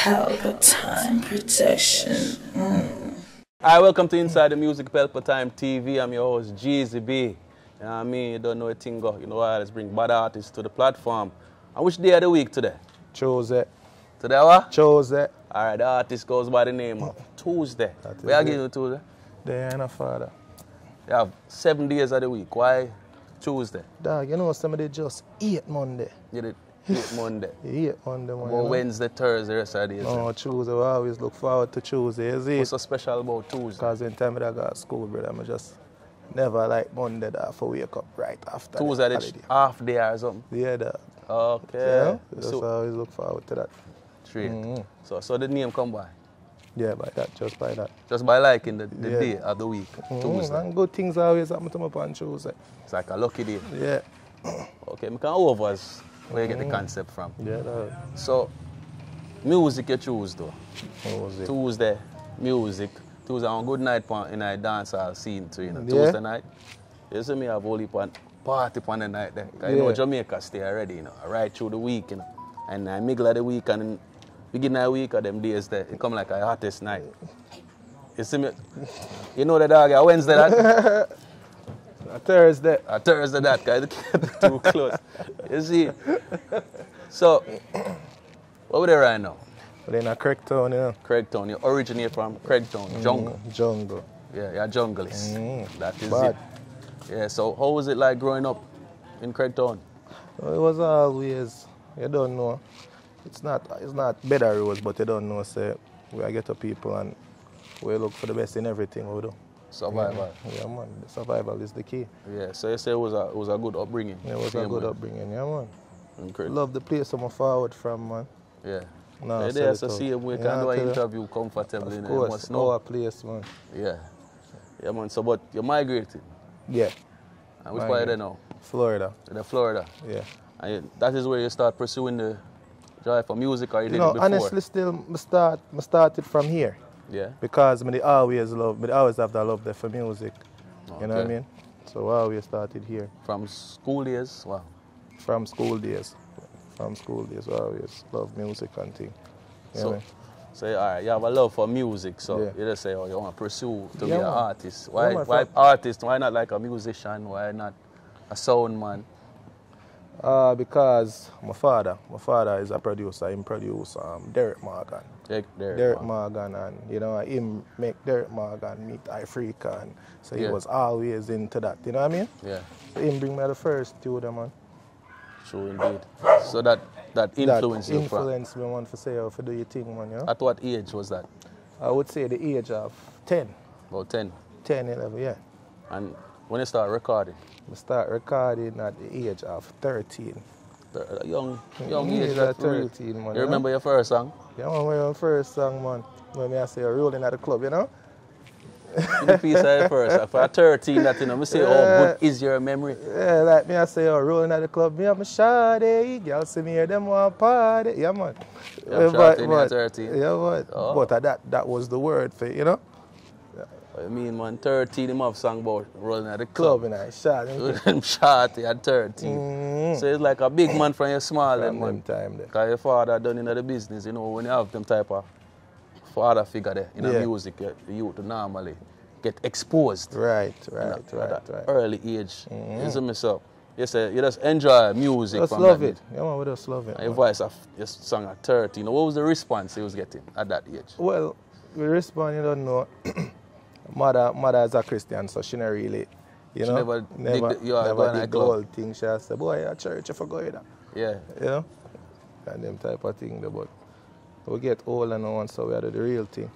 Pelpa Time Production. Mm. Hi, welcome to Inside the Music Pelpa Time TV. I'm your host, Jeezy B. You know what I mean? You don't know a thing go. You know what? Let's bring bad artists to the platform. And which day of the week today? Tuesday. Today what? Tuesday. All right, the artist goes by the name of Tuesday. That is We are it. Tuesday? you Tuesday. Diana father. You have seven days of the week. Why Tuesday? Dog, you know somebody just eat Monday. You did eight Monday. You eat Monday, man. Well. Wednesday, Thursday, rest of the days. No, Tuesday. We always look forward to Tuesday. Is it? What's so special about Tuesday? Because when time that I got school, brother, I just never like Monday that for wake up right after. Tuesday, the holiday. half day or something. Yeah, dog. Okay. Yeah. Just So, always look forward to that. straight. Mhm. So, so the name come by. Yeah, by that, just by that. Just by liking the, the Yeah. day of the week, Mhm, Tuesday. And good things always happen to me on Tuesday. It's like a lucky day. Yeah. Okay, we can over us where you get the mm. concept from. Yeah, dog. So, music you choose though. What was it? Tuesday, music. Tuesday on good night in a dance hall scene too, you know. Yeah. Tuesday night. You see me have only pan party pan the night there. 'Cause you know Jamaica stay already, you know. Right through the week, you know. And I middle of the week and in beginning of the week of them days there, it come like a hottest night. You see me? You know the dog, Wednesday that? A Thursday. A Thursday that guy get too close. You see? So, what we there right now? But in a Craigtown, know. Craigtown. You originate from Craigtown, jungle. Mm, Jungle. Yeah, you're junglist. Mm. That is Bad. it. Yeah, so how was it like growing up in Craigtown? Well, It was always, you don't know. It's not it's not better roads, but you don't know, say, we are ghetto people and we look for the best in everything we do. Survival. Yeah, man. Survival is the key. Yeah, so you say it was a, it was a good upbringing. Yeah, it was a good way. upbringing, yeah, man. In Craig- Love the place I'm forward from, man. Yeah. No, yeah, sell there's it a out. see we Yeah, can do I an interview comfortably. Of course, must know. our place, man. Yeah. Yeah, man. So, but you migrated. Yeah, And which part you there Migrate. now? Florida. To the Florida. Yeah. And that is where you start pursuing the drive for music or you You know, honestly, still, me start, started from here Yeah. because me dey always love, me dey always have that love there for music. You know what I mean? So I always started here. From school years? Wow. from school days. From school days, I always love music and thing. You So, I so all right, you have a love for music, so Yeah. you just say, oh, you want to pursue to Yeah, be an man. artist. Why, Yeah, why artist? Why not like a musician? Why not a sound man? Uh, because my father, my father is a producer. He produce um, Derrick Morgan. There, there, Derrick man. Morgan and you know him make Derrick Morgan meet Africa and so he was always into that. You know what I mean? Yeah, So him bring me the first studio man. true indeed. So that that influenced that you influenced me one for say oh, for do your thing man, you know? At what age was that? I would say the age of 10, About 10. 10, 11, yeah. And when you start recording, I start recording at the age of 13. the- young, young age. age of 13, man, You remember your first song? Yeah, man, your first song, man, when me I say rolling at the club, you know? Me piece of first. For a 13, that you know, me say, oh, Yeah. good is your memory. Yeah, like me I say, oh, rolling at the club, me I'm a shawty, girl see me here, them want party. Yeah, man. Yeah, I'm shawty, me 13. Yeah, but, Oh. but uh, that, that was the word for you know? I mean, man, 13, him have song about rolling at the club. Club, and I shot him. I'm shorty at 13. Mm. So it's like a big man from your small From man. time there. Because your father done in the business, you know, when you have them type of father figure there in the music, you- the normally get exposed Right, right, know, right, at right. early age. You see me so? You say you just enjoy music Just love it. Yeah, man, we just love it. And your man. voice of your song at 13. What was the response he was getting at that age? Well, we respond, you don't know. mother, mother is a Christian, so she never really, you She know, never never, the- you are never going did the club. whole thing. She say, boy, a church, if I go there. Yeah. you know, and them type of thing. But we get older now, and so we are the real thing.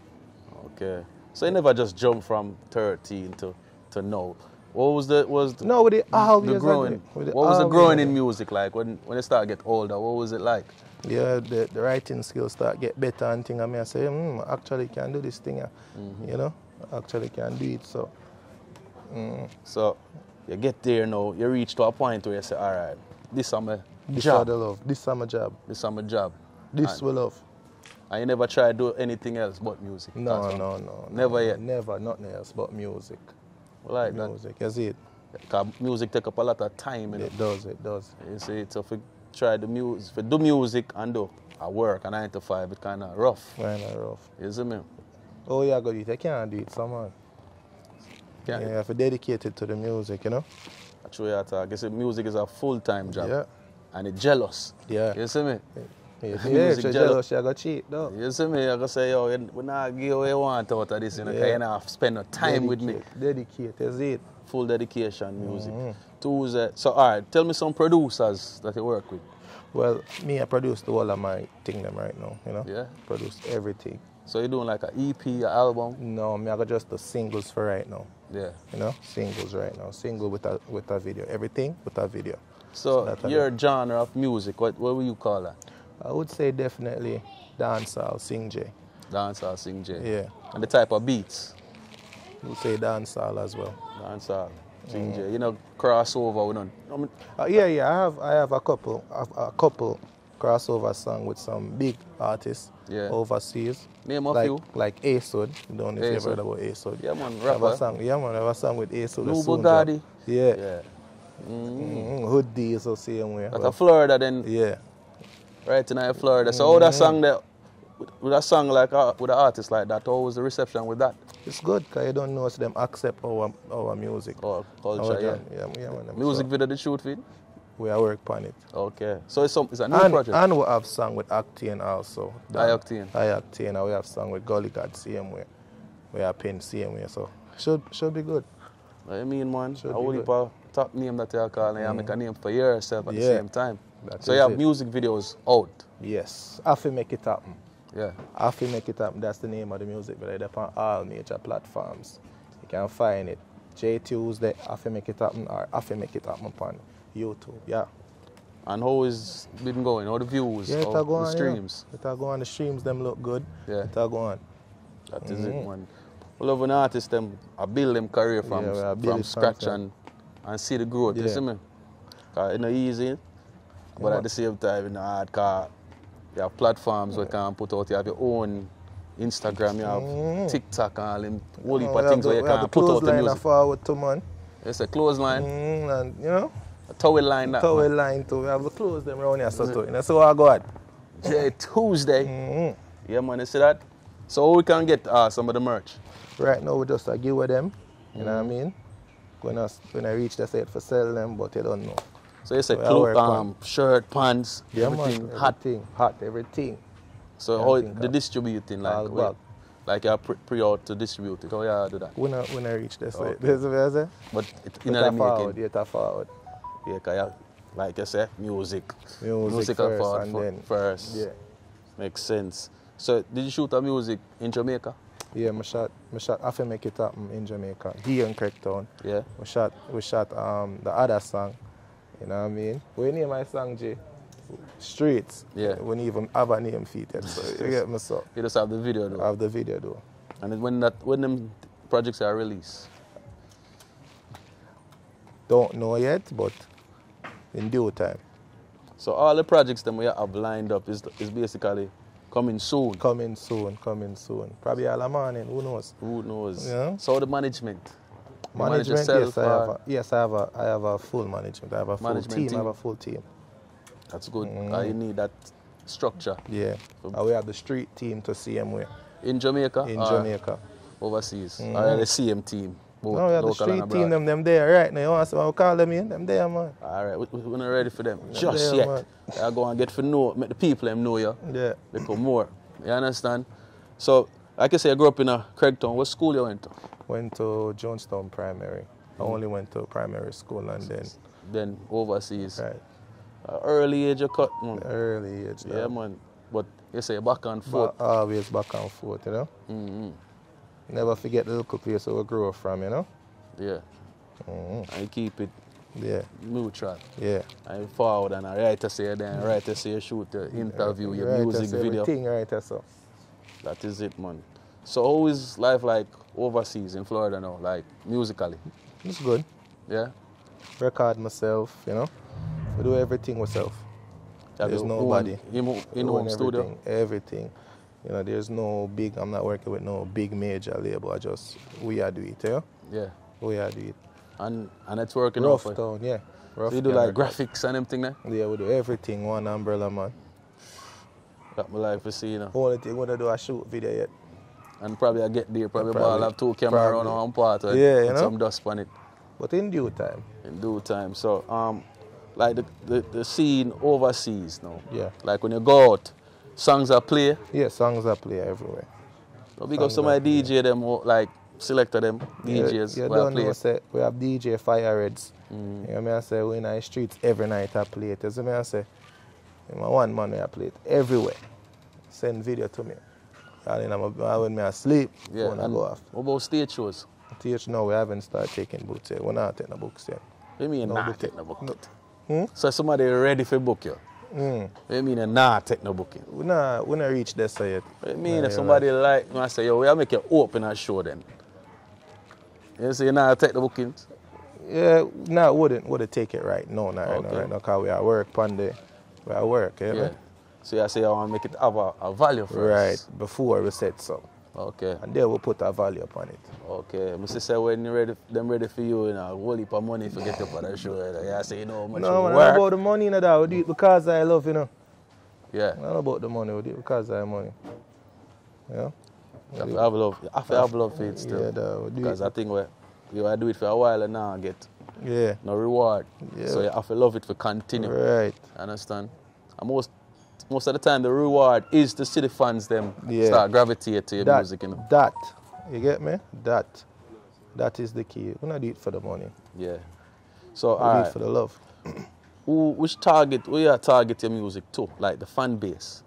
Okay. So you never just jump from 13 to, to now. What was the was the, No, did always the growing? We did What was the growing in music like when when you start get older? What was it like? Yeah, the, the writing skills start get better and thing. And me I say, hmm, actually can do this thing. Mm-hmm. You know, actually can do it. So mm, So you get there now, you reach to a point where you say, all right, this is my this is job. the love. This is my job. This is my job. This And- we love. And you never try to do anything else but music. No, That's no, no. Never no, yet. Never, nothing else but music. Like that. Music, you see it? Because music take up a lot of time. You, know? It does, it does. you see, so if you try the music, if you do music and do a work a nine to five, it kind of rough. Kind of rough. You see me? Oh, yeah, go do. I can't do it, so man. Can't, Yeah, you have to dedicate it to the music, you know? I show you how to. I say music is a full time job. Yeah. And it's jealous. Yeah. You see me? Yeah, yeah she jealous. jealous, she got cheat, though. You see me? I go say, yo, you- we not give you what you want out of this, you know, Yeah. you not spend no time with me. Dedicate, Dedicate, that's it. Full dedication music. Mm-hmm. Tuesday. So, all right, tell me some producers that you work with. Well, me, I produce the whole of my thing them right now, you know? Yeah. Produce everything. So, you're doing like an EP, an album? No, me, I got just the singles for right now. Yeah. You know, singles right now. Single with a with a video. Everything with a video. So, a your genre of music, what, what will you call that? I would say definitely dancehall, singjay. Dancehall, singjay. Yeah. And the type of beats? Would say dancehall as well. Dancehall, sing Mm. J. You know, crossover, we don't. I mean, Uh, yeah, yeah. I have I have a couple a, a couple crossover song with some big artists Yeah. overseas. Name a like, few. Like Ace Hood. You don't know if you Ace Hood. heard about Ace Hood. Yeah, man, I have a rapper. song. Yeah, man. I have a song with the soon Bugatti. Yeah. yeah. Mm-hmm. Hood D is the same way. Like a Florida, then yeah. right in Florida. So, how that song that, with- with a song like uh, with an artist like that, how was the reception with that? It's good because you don't know if them accept our our music. Our culture, yeah. yeah, yeah, man. Music So, video, the shoot vid? We are work on it. Okay. So, it's, some, it's a new And, project. and we have song with Octane also. I-Octane. High Octane. And we have song with Gully God same way. We are Pin same way. So should should be good. What you mean, man? Should I only good. top name that you call, and you make a mm. name for yourself at the same time. That so, you have it. music videos out. Yes. I feel make it happen. Yeah. I feel make it happen. That's the name of the music, but it's on all major platforms. You can find it. J Tuesday, I feel make it happen, or I feel make it happen upon YouTube. Yeah. And how is been going? How the views? Yeah, it go the on. streams? Yeah. It go on. The streams them look good. Yeah. It go on. That is it, mm-hmm. man. We love an artist them I build them career from Yeah, from scratch and and see the growth. You see me? Cause it's not easy, but Yeah. at the same time, it's not hard. Cause you have platforms where you can put out. You have your own Instagram. You have Mm. TikTok and all them whole heap of things have where the- you can the put out the music. forward to man. It's a clothesline, Mm, and you know, a towel line. That towel man. line too. We have the clothes them around here, so too. You know, so I go on. J Tuesday. Mm-hmm. Yeah, man. You see that? So we can get uh, some of the merch. Right now we just uh, give with them. You know what I Mm. mean? When I, when I reach the set for sell them, but you don't know. So it's say So we clo- work on- um, shirt, pants, Yeah, everything man. hot. Everything hot, everything. So how the distributing like wait, like you pre, pre out to distribute it. How you do that? When I, when I reach the set, Okay. this is what I say. But it, It in the making, it a forward. yeah, 'cause you- like you say, music, Music are first forward and then- first. Yeah. Makes sense. So did you shoot a music in Jamaica? Yeah, I shot, I shot, I feel make it happen in Jamaica, here in Craigtown. Yeah. We shot, we shot um, the other song, you know what I mean? We name my song, J? Streets. Yeah. We didn't even have a name for it, so you get me so. You just have the video though. I have the video though. and when that when them projects are released, Don't know yet, but in due time. so all the projects that we have lined up is is basically coming soon. Coming soon, coming soon. Probably all the morning, who knows? Who knows? Yeah. So the management. You manage Management, yes, I have a, yes, I have a, I have a full management. I have a full team. team. I have a full team. That's good. Mm. you need that structure. Yeah. So- And we have the street team to see him where In Jamaica? in Jamaica. Overseas? Mhm. Or the CM team? Both No, we have the street team, them, them there right now. You want to call them in? Them there, man. All right, we, we- we're not ready for them just there, yet. I go and get to know, make the people them know you. Yeah. Little more. You understand? So, like I say, I grew up in a Craigtown. What school you went to? Went to Jonestown Primary. I only went to primary school and then, Then overseas. right, Uh, early age you cut. man. early age. Yeah, man. But you say back and forth. But always back and forth, you know. hmm Never forget the local place where we grew up from, you know. Yeah. Mhm. And keep it Yeah, neutral. yeah. And forward and I right to say then, right to say shoot the interview, your music that's video. Everything right, that's all. That is it, man. So how is life like overseas in Florida now, like musically? It's good. Yeah? Record myself, you know. We do everything. You have There's nobody. In, in home studio? everything. You know, there's no big, I'm not working with no big major label. I just, we are do it, know. Yeah. We are do it. And and it's working Rough for you. town, yeah. Rough So you do like graphics and everything there? Yeah, we do everything, one umbrella, man. Got my life to see, you know. Only thing wanna do a shoot video yet. And probably I get there, probably, Probably. ball have two camera around Probably. one part and Yeah, you know? some dust on it But in due time. in due time. So um like the, the, the scene overseas now. Yeah. Like when you go out, songs are play. Yeah, songs are play everywhere. So big up some of the DJ them like selector them, DJs You, you don't know, say, we have DJ Fire Reds. Mm. You know me I say, we in the streets every night I play it. You see me I say, I'm a one man I play it everywhere. Send video to me. And then I'm when me asleep, Yeah. phone I go off. what about stage shows? TH now we haven't started taking books yet. We're not taking the books yet. What do you mean No nah book take it. No book No. it? Hmm? So somebody ready for book you. Mm. What do you mean nah take no booking? We not we not reach there so yet. What do you mean Nah, if somebody like me I say, yo, we make you open a show then. You say nah take the bookings? Yeah, no, wouldn't wouldn't take it right. No, right Okay. now, right now, cause we are work on the we are work? Yeah. So you say I want to make it have a, a value for Right, us. before we set some. Okay. And there we put a value upon it. Okay. Mr. say when you ready them ready for you, you know, whole heap of money to get up on the show. You know. Yeah, say you know how much No, you man, work. about the money, you know, that. We do it because I love, you know. yeah. Not about the money, we do it because I have money. Yeah? You have to have love. You have to have love for it still. Yeah, that we do Because it. I think we you I do it for a while and now I get Yeah, no reward. Yeah. So you have to love it for continue. right. Understand? And most most of the time the reward is to see the fans them Yeah. start gravitate to your That, music, you know. that, you get me? That, that is the key. We not do it for the money. Yeah. So We do it for the love. Who which target where you target your music to? Like the fan base.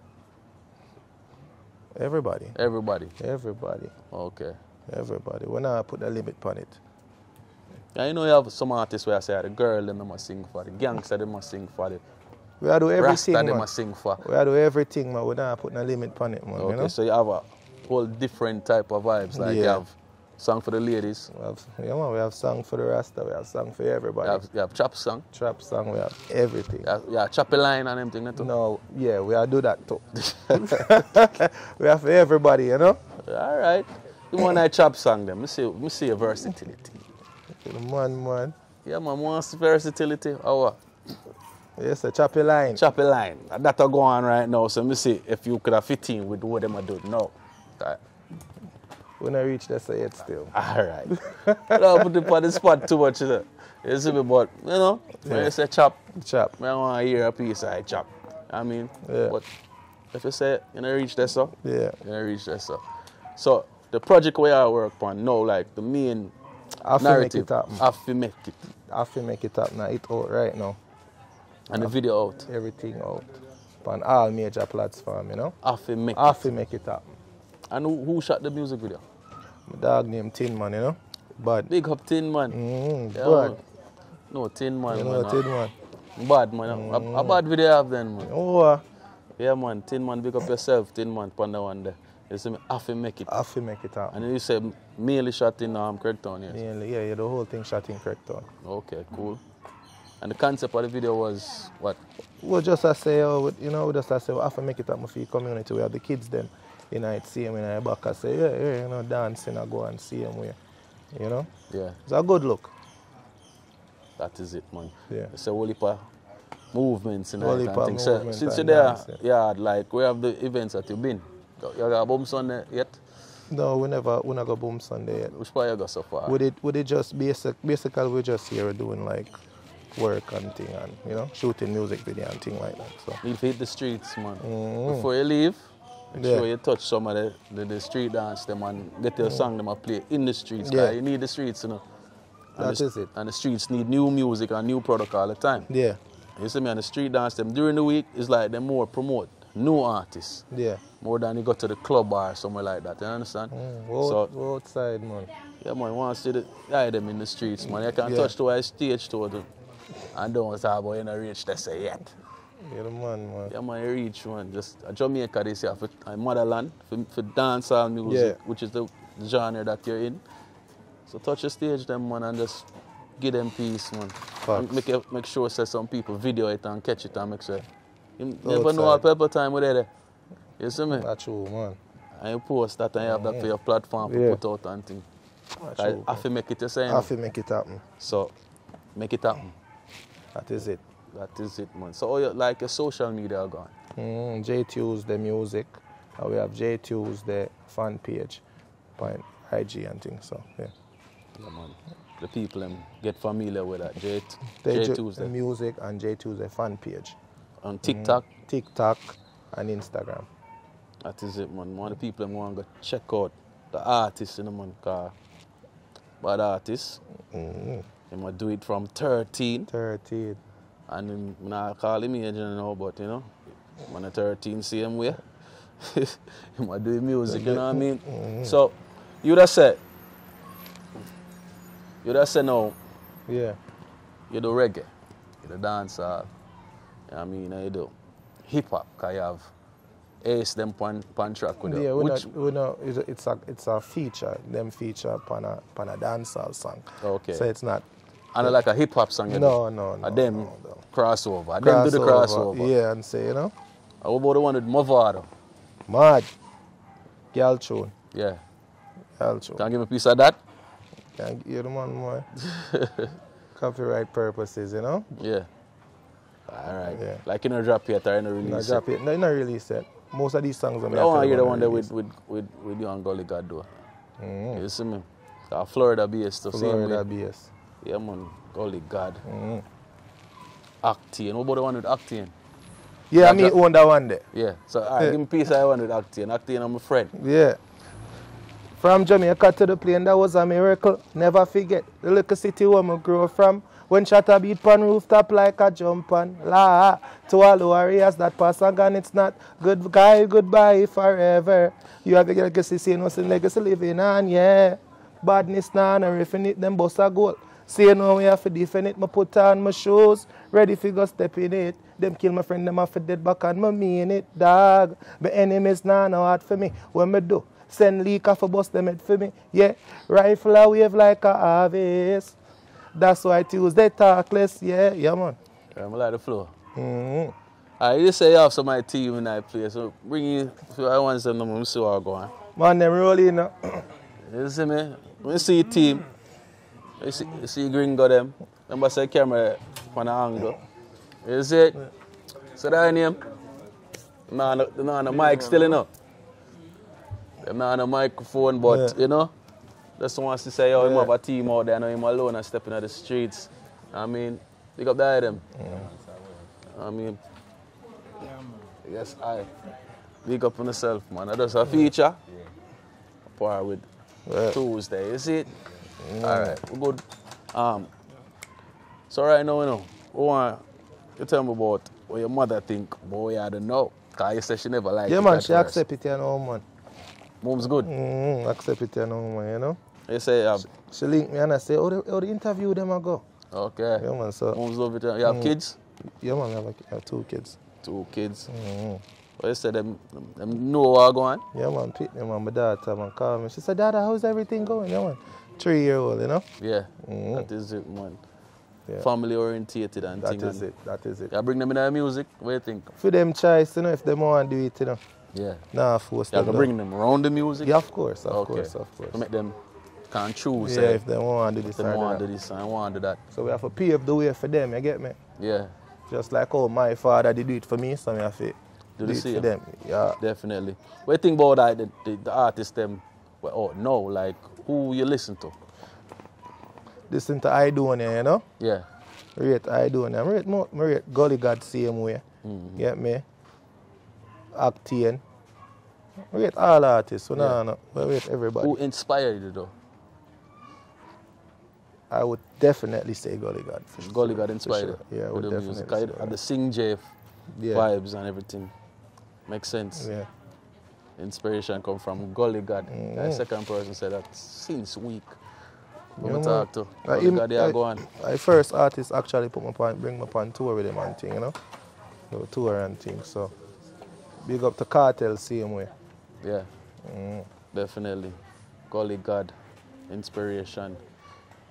Everybody, Everybody. everybody, Okay. everybody. We not put a limit on it. You know you have some artists where I say ah, the girl they must sing for, the gangster they must sing for, the We do everything, Rasta they man. sing for. We do everything, man. We not putting a limit on it, man. Okay, You know? so you have a whole different type of vibes. Like you have song for the ladies, We have, yeah, man, we have song for the Rasta, we have song for you everybody. have, you have trap song, Trap song, we have everything. you have, you have line and everything. Too. No, yeah, we are do that too. we have for everybody, you know? All right. The one I chop song them, me see, me see a versatility. Man, man. Yeah, man, wants versatility. Oh, what? Yes, a choppy line. choppy line. That are go on right now. So let me see if you could have fit in with what them are doing now. Right. We not reach there so yet still. All right. Don't put it on the spot too much. You, know. you see me, but you know, when Yeah. you say chop, Chop. I want to hear a piece I chop. I mean, Yeah. but if you say you know reach there, so Yeah. you know reach there, so. So the project where I work on now, like the main I have to make narrative, it happen. I have to make it, I have to make it happen. Now, it out right now. And the video out. Everything out. On all major platforms, you know? To make have it. make it happen. And who, who shot the music video? My dog named Tin Man, you know? But, Big up Tin Man. mm, Yeah, but, man. No, Tin Man, you know, uh, Tin Man. Bad man. A, a bad video have then, man. Oh, uh, Yeah, man. Tin Man, big up yourself. Tin Man, panda one there. You see me, to make it. To make it happen. And you say mainly shot in um, Craigtown, yes. Mainly, yeah, yeah, the whole thing shot in Craigtown. Okay, cool. And the concept of the video was what? Well, just I say, oh, you know, just I say, well, I have to make it happen for the community. We have the kids them, you know, I see them in the back. I say, yeah, yeah, you know, dancing, I go and see them where, you know. Yeah, It's a good look. that is it, man. Yeah. It's a whole heap of movements in Whole it heap and of things. So, since you're there, dance, yeah, like where have the events that you've been? You got a on there yet? No, we never, we never boom Sunday yet. Which part you got so far? Would it, would it just basic, basically we just here doing like work and thing and, you know, shooting music video and thing like that. So, Need to hit the streets, man. Mhm. Before you leave, make Yeah. sure you touch some of the, the, the street dance them and get your song them and play in the streets. Mm. Yeah. You need the streets, you know. And That the, is it. And the streets need new music and new product all the time. yeah, You see me on the street dance them during the week it's like they more promote new artists yeah. more than you go to the club or somewhere like that. You understand? Mm, go, So outside, man. yeah, man, want to see the guy them in the streets, man. You can Yeah. touch to a stage to them. And don't talk about you not reach that say yet. You're the man, man. Yeah, man, you reach one. Just uh, Jamaica this year for uh, motherland for, for dancehall music, Yeah. which is the genre that you're in. So touch the stage them man and just give them peace, man. Make it, make sure say some people video it and catch it and make sure. You never know what pepper time with there. You see me? That's true, man. And you post that and you have that for your platform to Yeah. put out and thing. That's I true. have to make it the same. I have to make it happen. So make it happen. That is it. That is it, man. So how like your social media are gone. Mm, J Tuesday music. And we have J Tuesday fan page on IG and things. So yeah. Yeah, man. The people them get familiar with that. J, J, J Tuesday. music and J Tuesday fan page. On TikTok, TikTok and Instagram. that is it, man. One of the people want to check out the artists in the man. Cause bad artists, Mm, they might do it from 13. 13. And him, I'm not call him age, know, but you know, man a 13 same way. he might do music, you know what I mean? So, you have said, you have said no, Yeah. you do reggae, you do dancehall, you know what I mean, you do hip hop, because you have Ace them pan, pan track with Yeah, you. we not, we not, it's, a, it's a it's a feature. Them feature upon a upon a dancehall song. Okay. So it's not. and like a hip hop song, you No, do. no, no. And them no, no. crossover, and them do the crossover. Yeah, and say you know, what about the one with Mavado? mad. Girl tune, Yeah. girl tune. Can you give me a piece of that? Can't hear the man more. Copyright purposes, you know. Yeah. All right. Yeah. Like in a drop yet or in a No release. drop it. No, not release it. Most of these songs are I want to hear the one there with, with, with, with you and Gully God though. mm, You see me? Uh, Florida based stuff. Florida Same way. BS. Yeah man. Gully God. Mm. Octane. What about the one with Octane? Yeah, That- me that- own that one there. Yeah. So all right, Yeah. give me peace. I that one with Octane. Octane I'm a friend. Yeah. From Jamaica to the plane, that was a miracle. Never forget the little city where I grew from. When shatter beat pan rooftop like a jump on. La to all warriors that pass and gone, it's not good guy, goodbye forever. You have a legacy, see no sin legacy living on, yeah. Badness nah, and riffing it, them boss a goal. Say no, we have to defend it. Me put on my shoes, ready for go step in it. Them kill my friend, them have to dead back and me mean it, dog. My enemies now no hard for me. When me do, send leak off a bust them head for me. Yeah, rifle a wave like a harvest. That's why Tuesday talk less. Yeah, yeah man. Yeah, I'm like the flow. Mm-hmm. Alright, you say you have some of my team in that. So bring you so I want some of them see what going. Man, them rolling now. You see me? When you see team, you see, you see gringo them. Remember say camera on the angle. You see it? So that name? Nah, no, nah, no mic still enough. Them nah, no microphone, but Yeah. you know, just wants to say, oh, him Yeah. have a team out there, know him alone and stepping out the streets. I mean, pick up that them. I mean, yes, I. Big up on yourself, man. That's a feature. Par with Yeah. Tuesday, is see it? All right, we're good. Um, so right now, you know, we want you tell me about what your mother think boy, I don't know. Cause you said she never liked Yeah it man, she accept it, you know, man. Mom's good. Mm-hmm. Accept it, you know, man, you know. You say, uh, She linked me and I say, oh, the, how the interview them I go? okay. Yeah man, so, Mom's love it. You have kids? yeah man, I have, like, I have two kids. Two kids. Mm-hmm. You said them, them know what going. Yeah, man, pick me, man. My daughter, man, call me. She said, Dada, how's everything going? Yeah, man. Three year old, you know? Yeah, Mhm. that is it, man. Yeah. Family orientated and That thing. is and it. That is it. You bring them in the music. What do you think? For them choice, you know, if they want to do it, you know. Yeah. Nah, force You them. can down. bring them around the music. Yeah, of course, of okay. course, of course. To make them can choose. Yeah, eh, if they want to do this they want to do this and want to do that. So we have to pave the way for them, you get me? Yeah, Just like how my father did do it for me, so I have to Do do, the it same. for them. Yeah. definitely. What you think about that, the, the, the artists them? Well, oh no, like who you listen to? Listen to I do you know? Yeah, Rate I do I rate, I rate Gully God same way. Mhm. Get me? I rate all artists, so Yeah. no, no. I rate everybody. who inspired you though? I would definitely say God. Gully sure, got inspired sure. Yeah, I would definitely music. say and the Sing J yeah. vibes and everything. Makes sense. Yeah. Inspiration come from Gully God. Mhm. The second person said that since week. Yeah, we talk to Gully him- God, they are I- going. I first artist actually put my on, bring me on tour with him and thing, you know? The tour and things, so. Big up to Kartel same way. Yeah, Mm. definitely. Gully God, inspiration.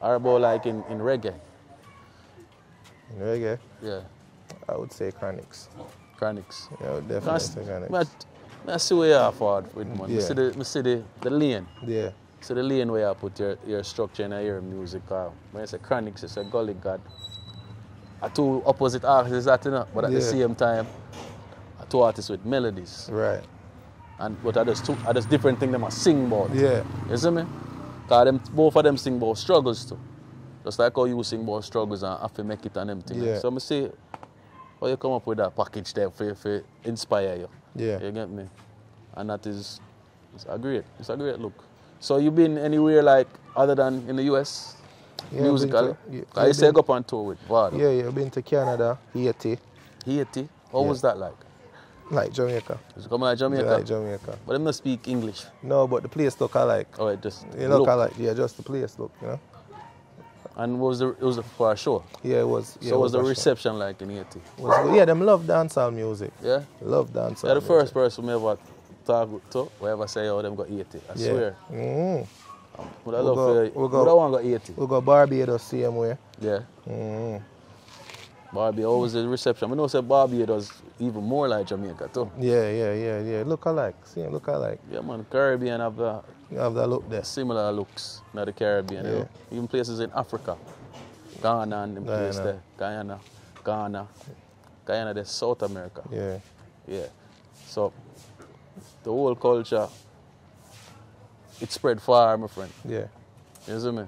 Or about like in, in reggae. In reggae, Yeah, I would say Chronixx. Chronixx. Yeah, I would definitely Cause say me, Chronixx. I- me see where you are forward with man. Me Yeah. see the, me see the, the lane. Yeah. See the lane where you put your, your structure and your music. Uh, when you say Chronixx, it's a Gully God. Are two opposite artists, that, you know, but at the same time, two artists with melodies. Right. And but are just two are just different thing them a sing about. Yeah. You see me? Cause them both of them sing about struggles too. Just like how you sing about struggles and have to make it and them things. Yeah. So I say how you come up with that package there for, for inspire you. Yeah. You get me? And that is it's a great it's a great look. So you been anywhere like other than in the US? Yeah, musically? to- yeah, I say go up on tour with Vado. Yeah, yeah. I've Been to Canada, Haiti, Haiti. What Yeah. was that like? Like Jamaica. Is it coming like Jamaica? Like Jamaica. But them not speak English. No, but the place look alike. Oh, it just You look look. alike. Yeah, just the place look. You know. And was the it was for a show? Yeah, it was. Yeah, so it was the a show. reception like in Haiti? Was. Yeah, them love dancehall music. Yeah? Love dancehall. You're the music. first person me ever talk to, whoever say, oh, them got 80. I Yeah. swear. Mm. Would I We'll love go- to, we'll would go- I want got 80? We go Barbados same way. Yeah. Mm. Barbie, always was the reception? I know say Barbados even more like Jamaica too. Yeah, yeah, yeah, yeah. Look alike. See, look alike. Yeah, man, Caribbean have the You have that look there. similar looks, not the Caribbean. you Yeah. know. Even places in Africa, Ghana and them place there, Guyana, Ghana, Guyana, there's South America. Yeah. Yeah. So the whole culture, it spread far, my friend. Yeah. You see me?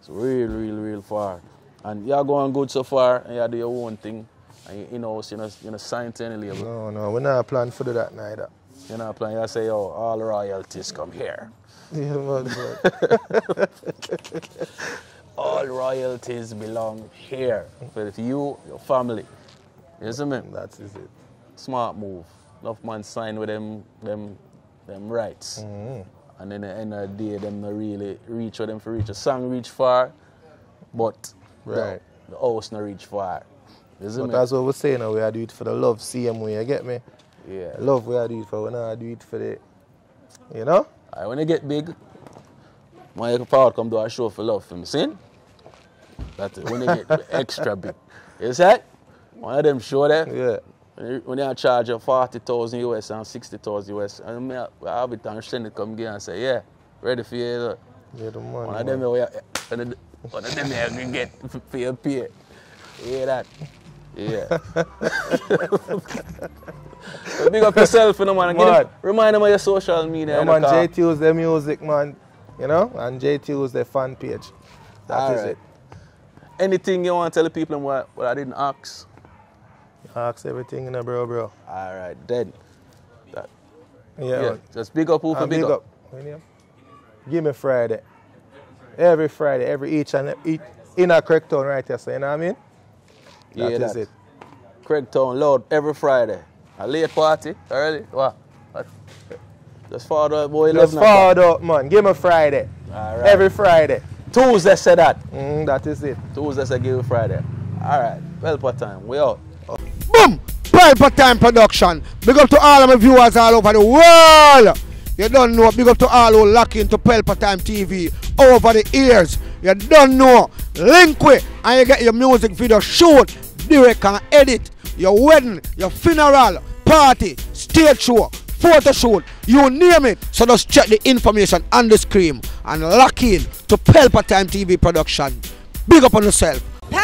It's real, real, real far. And you're going good so far, and you do your own thing. And you, know, you know, you know, sign to any label. No, no, we're not planning for that neither. You're not playing. You say, oh, all royalties come here. Yeah, man, but All royalties belong here. With you, your family. You see me? that is it. Smart move. Enough man sign with them, them, them rights. Mm-hmm. And then at the end of the day, them not really reach where them for reach. The song reach far, but Right. the, the house not reach far. See But that's what we're saying now. We are do it for the love, same way. You get me? yeah. Love we are do it for. We not do it for the, you know? Alright, when you get big, my proud come do a show for love for me, see? That's it. When you get extra big. You see? One of them show there, Yeah. when you, when you charge you 40,000 US and 60,000 US, and me, I have it and send it come again and say, yeah, ready for you. look. Yeah, the man. One of man. them, you- you- one of the- one of them you can get for your pay. You hear that? Yeah. Big up yourself, you know, man. Them, remind them of your social media. Yeah, you know, man. J Tuesday music, man. You know? And J Tuesday fan page. That is Alright. it. Anything you want to tell the people what, what I didn't ask? Ask everything in a bro, bro. All right, then. That, Yeah, yeah, just big up who for big, big up. up. Give me Friday. Every Friday, every each and each in a Craigtown right here. So you know what I mean? Yeah, That is that. it. Craigtown Loud every Friday. A late party, early. What? what? Just follow the boy Just 11 o'clock. forward up, man. Give me Friday. All right. Every Friday. Tuesday say that. Mm, that is it. Tuesday say give you Friday. All right, well, part time. We out. Boom! Pelpa Time Production. Big up to all of my viewers all over the world. You don't know. Big up to all who lock into Pelpa Time TV over the ears. You don't know. Link with and you get your music video shoot, direct and edit. Your wedding, your funeral, party, stage show, photo shoot, you name it. So just check the information on the screen and lock in to Pelpa Time TV Production. Big up on yourself.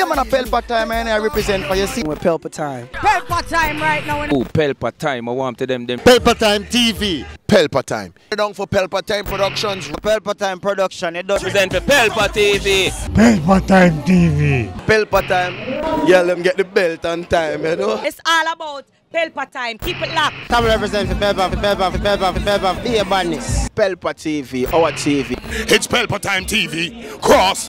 Yeah, man, a Pelpa Time, and I represent for your city. With Pelpa time. Pelpa Time right now. Oh, Pelpa time. I want to them them. Pelpa Time TV. Pelpa Time. Down for Pelpa Time Productions. Pelpa time production, it does. Represent for Pelpa TV. Pelpa Time. TV. Pelpa time. Yeah, let them get the belt on time, you know. It's all about Pelpa Time. Keep it locked. Come represent for Pelpa, for Pelpa, for Pelpa, for Pelpa, be a badness. Pelpa TV, our TV. It's Pelpa Time TV. Cross.